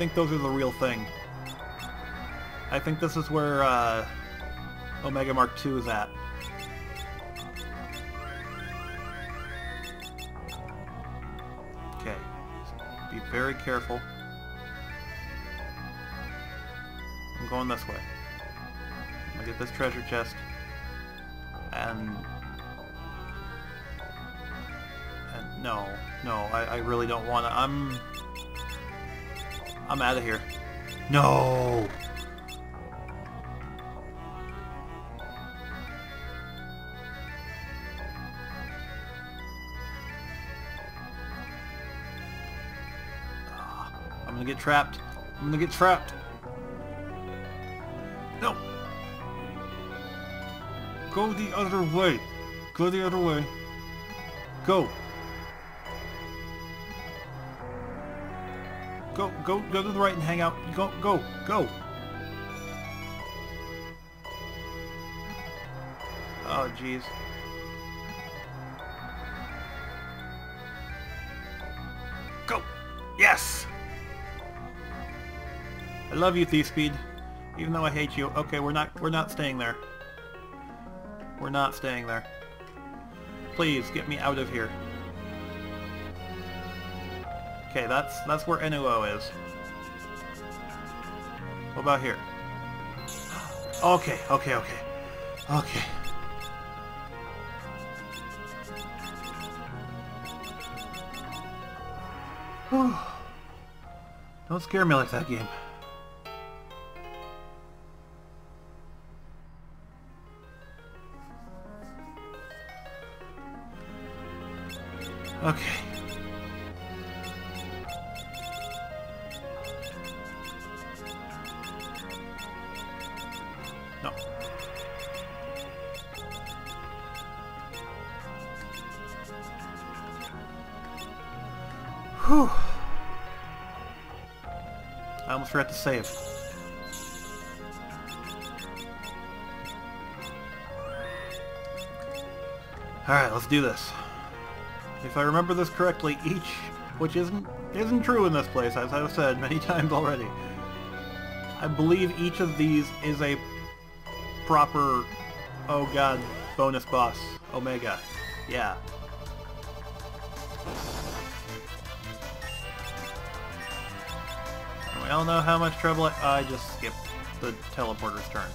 I think those are the real thing. I think this is where uh, Omega Mark II is at. Okay, be very careful. I'm going this way. I'm gonna get this treasure chest. And... And no, no, I, I really don't want to. I'm... I'm out of here. No! Ah, I'm gonna get trapped. I'm gonna get trapped. No! Go the other way. Go the other way. Go. Go, go, to the right and hang out. Go, go, go. Oh, jeez. Go. Yes. I love you, Thief Speed. Even though I hate you. Okay, we're not we're not staying there. We're not staying there. Please get me out of here. Okay, that's that's where Enuo is. What about here? Okay, okay, okay. Okay. Don't scare me like that game. Okay. Whew. I almost forgot to save. Alright, let's do this. If I remember this correctly, each, which isn't isn't true in this place, as I've said many times already, I believe each of these is a proper, oh god, bonus boss, Omega. Yeah. We all know how much trouble I, I just skipped the teleporter's turn.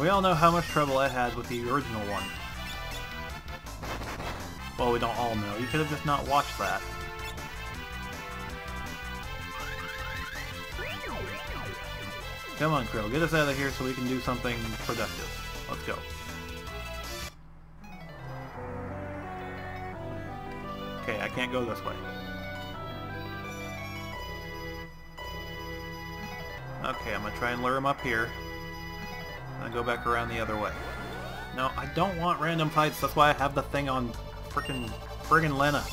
We all know how much trouble I had with the original one. Well, we don't all know. You could have just not watched that. Come on, Krile, get us out of here so we can do something productive. Let's go. Okay, I can't go this way. Okay, I'm gonna try and lure him up here. And go back around the other way. No, I don't want random fights, that's why I have the thing on frickin' friggin' Lenna.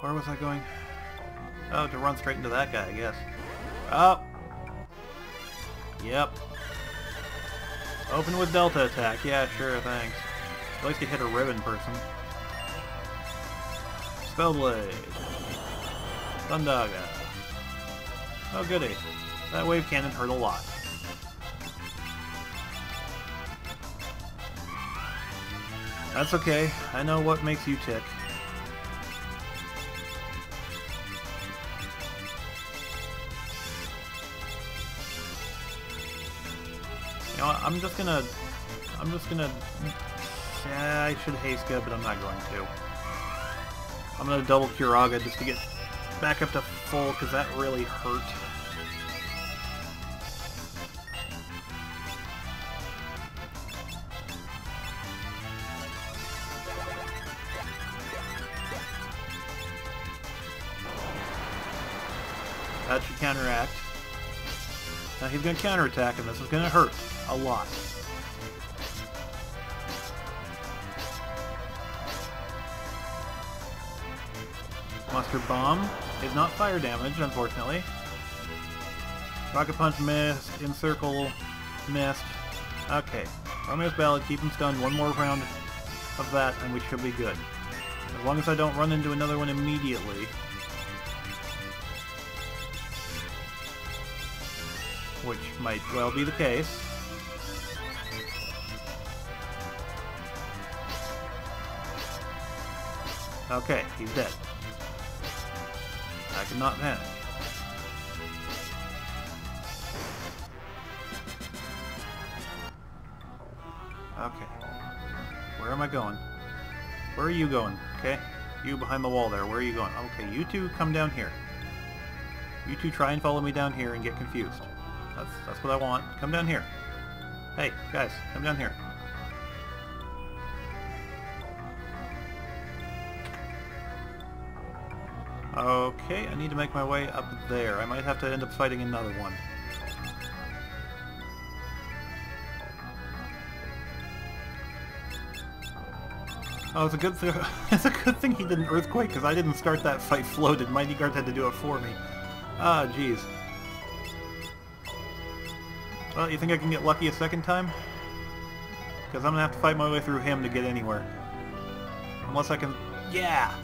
Where was I going? Oh, to run straight into that guy, I guess. Oh! Yep. Open with Delta attack. Yeah, sure, thanks. I like to hit a ribbon person. Spellblade. Thundaga. Oh goody. That wave cannon hurt a lot. That's okay. I know what makes you tick. I'm just gonna... I'm just gonna... Yeah, I should haste good, but I'm not going to. I'm gonna double Curaga just to get back up to full, because that really hurt. Now he's going to counterattack, and this is going to hurt a lot. Monster Bomb is not fire damage, unfortunately. Rocket Punch missed, Encircle missed. Okay, Romeo's Ballad, keep him stunned, one more round of that and we should be good. As long as I don't run into another one immediately. Which might well be the case. Okay, he's dead. I cannot panic. Okay. Where am I going? Where are you going? Okay? You behind the wall there, where are you going? Okay, you two come down here. You two try and follow me down here and get confused. That's, that's what I want. Come down here. Hey, guys, come down here. Okay, I need to make my way up there. I might have to end up fighting another one. Oh, it's a good thing. it's a good thing he did an earthquake because I didn't start that fight floated. Mighty Guard had to do it for me. Ah, jeez. Well, you think I can get lucky a second time? Because I'm gonna have to fight my way through him to get anywhere. Unless I can... Yeah!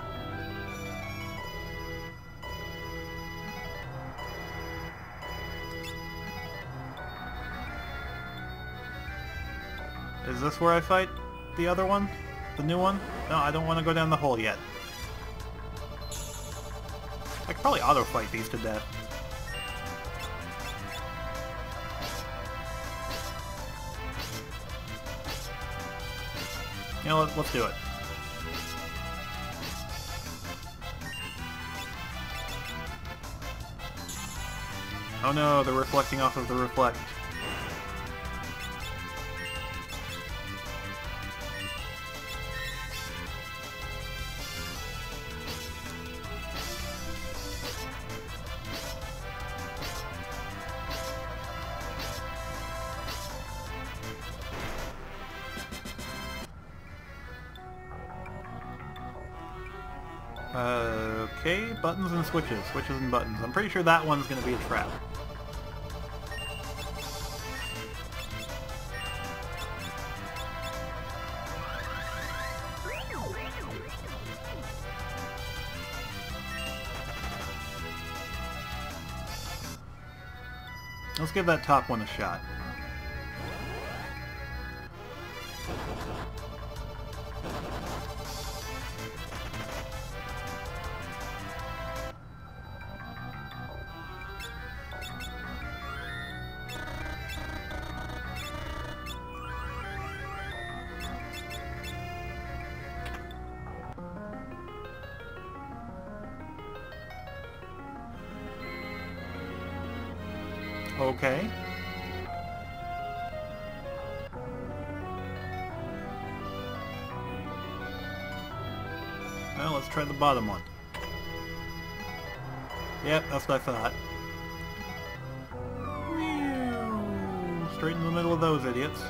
Is this where I fight the other one? The new one? No, I don't want to go down the hole yet. I could probably auto-fight these to death. You know, let, let's do it. Oh no, they're reflecting off of the reflect. Buttons and switches. Switches and buttons. I'm pretty sure that one's gonna be a trap. Let's give that top one a shot. Okay. Well, let's try the bottom one. Yep, that's what I thought. Straight in the middle of those idiots.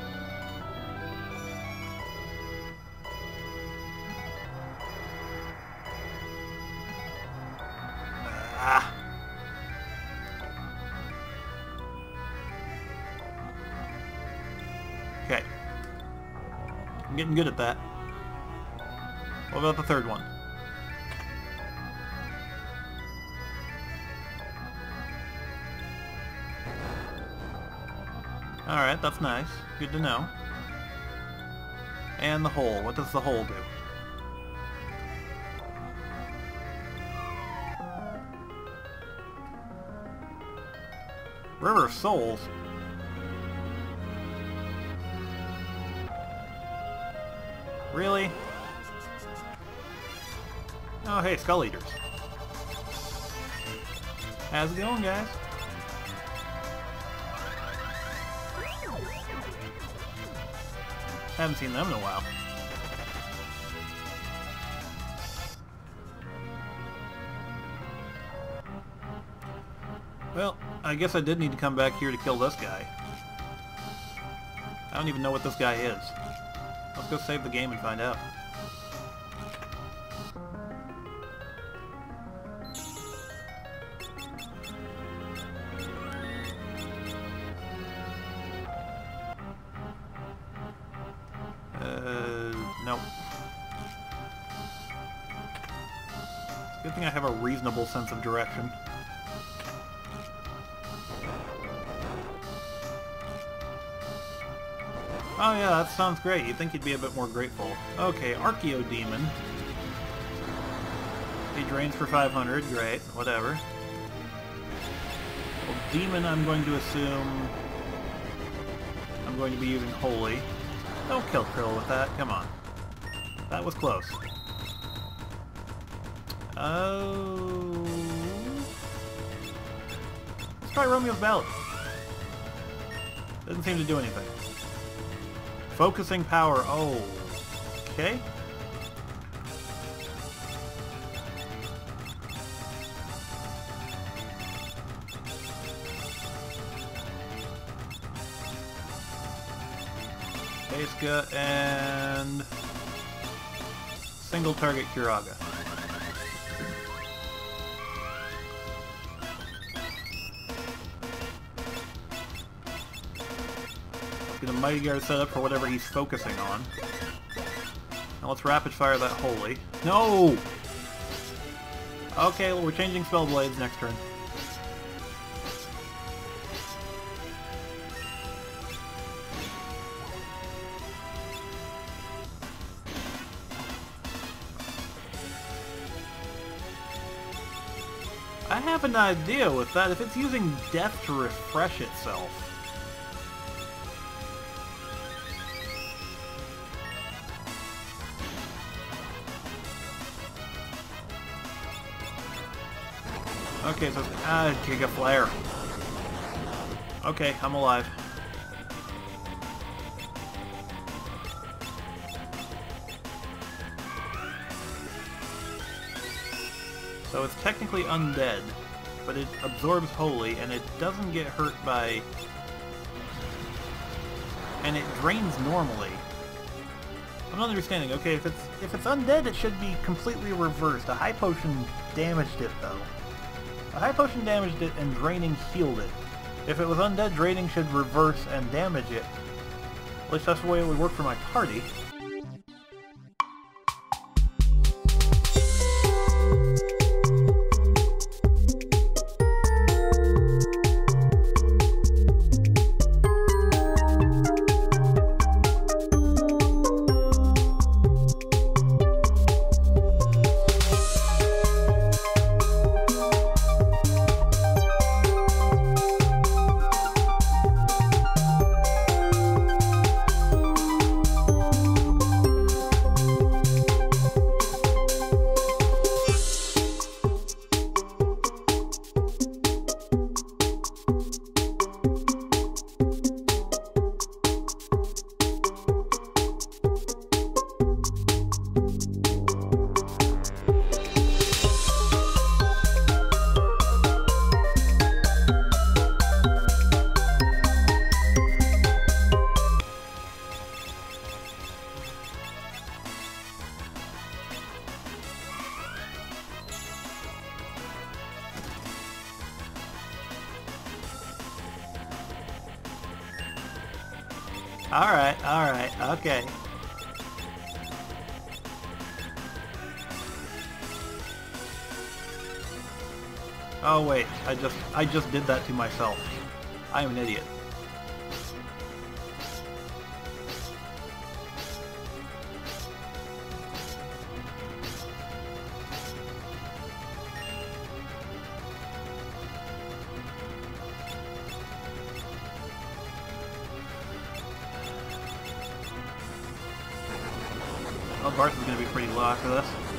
Okay. I'm getting good at that. What about the third one? Alright, that's nice. Good to know. And the hole. What does the hole do? River of Souls? Oh, Skull Eaters. How's it going, guys? Haven't seen them in a while. Well, I guess I did need to come back here to kill this guy. I don't even know what this guy is. Let's go save the game and find out. Nope. Good thing I have a reasonable sense of direction. Oh yeah, that sounds great. You'd think you'd be a bit more grateful. Okay, Archeodemon. He drains for 500, great, whatever. Well, Demon I'm going to assume... I'm going to be using Holy. Don't kill Krile with that, come on. That was close. Oh... Let's try Romeo's Ballad. Doesn't seem to do anything. Focusing power, oh... Okay. And single target Curaga. Get a Mighty Guard set up for whatever he's focusing on. Now let's rapid fire that Holy. No! Okay, well, we're changing spell blades next turn. An idea with that. If it's using death to refresh itself. Okay, so ah, Giga Flare. Okay, I'm alive. So it's technically undead, but it absorbs holy, and it doesn't get hurt by... And it drains normally. I'm not understanding. Okay, if it's if it's undead, it should be completely reversed. A high potion damaged it, though. A high potion damaged it, and draining healed it. If it was undead, draining should reverse and damage it. At least that's the way it would work for my party. I just I just did that to myself. I am an idiot. Oh, well, Bartz is going to be pretty low after this.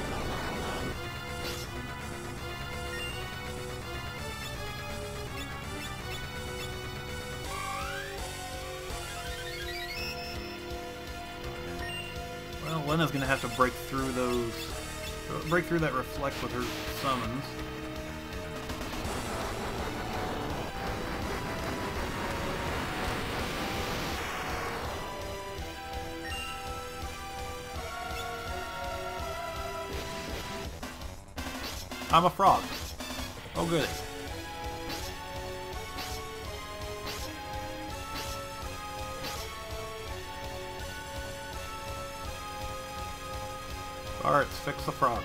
To have to break through those... break through that reflect with her summons. I'm a frog. Oh goody. Arts, fix the frog.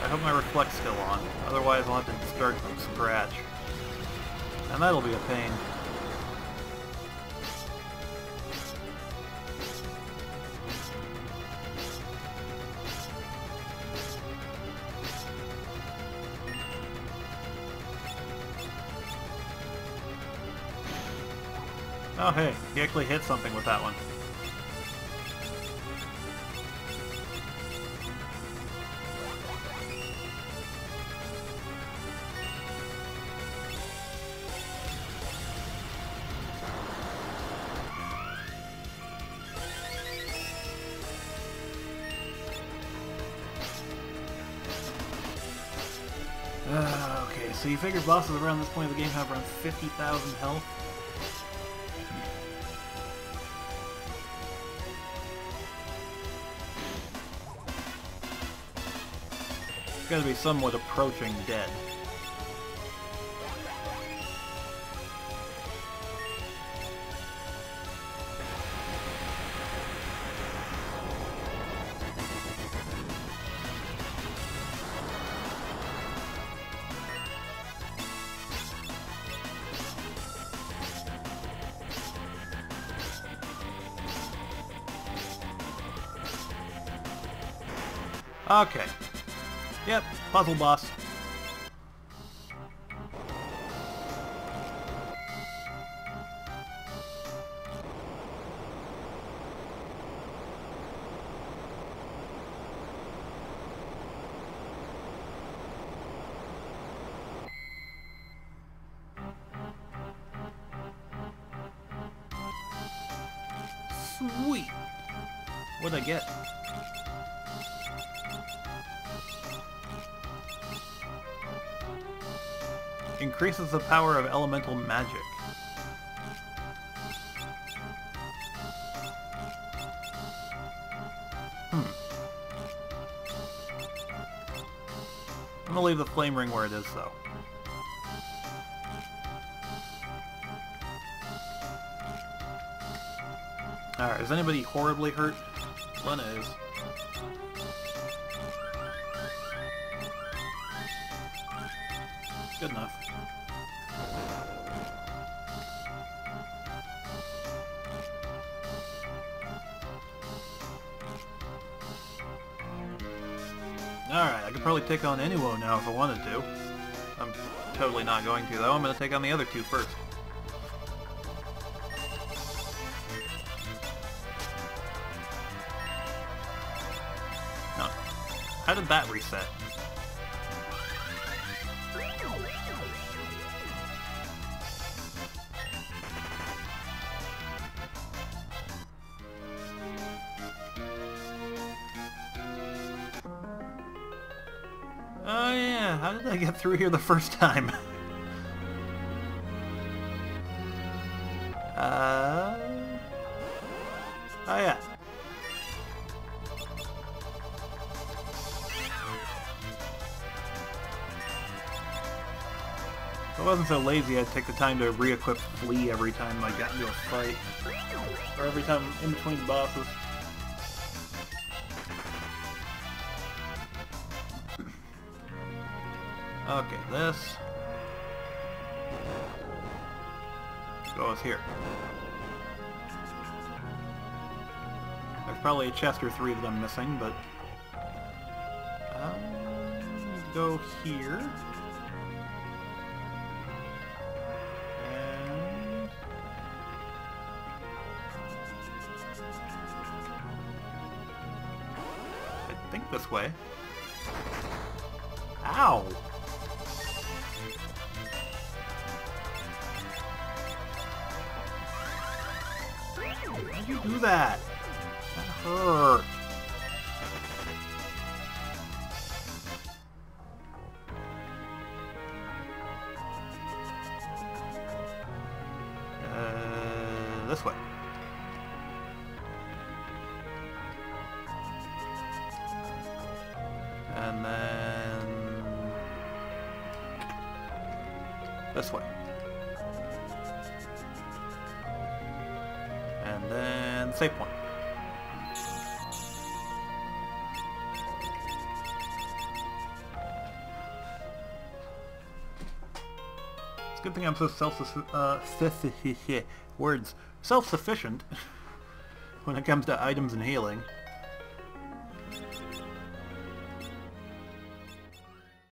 I hope my reflect's still on, otherwise I'll have to start from scratch. And that'll be a pain. Oh hey, he actually hit something with that one. Uh, okay, so you figure bosses around this point of the game have around 50,000 health? Gotta be somewhat approaching dead. Okay. Puzzle boss. Sweet! What'd I get? Increases the power of elemental magic. Hmm. I'm gonna leave the flame ring where it is, though. Alright, is anybody horribly hurt? Lenna is. Alright, I could probably take on Enuo now if I wanted to. I'm totally not going to, though. I'm going to take on the other two first. How did that reset? I get through here the first time? uh... Oh yeah. If I wasn't so lazy, I'd take the time to re-equip Flee every time I got into a fight. Or every time in between bosses. Okay, this goes here. There's probably a chest or three that I'm missing, but um, go here. And I think this way. Ow! did you do that? That hurt. Uh, this way. And then... This way. Then save point. It's a good thing I'm so self uh, words self-sufficient when it comes to items and healing.